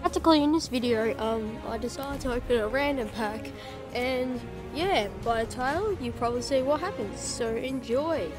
Practically in this video, um, I decided to open a random pack, and yeah, by the title, you probably see what happens. So enjoy.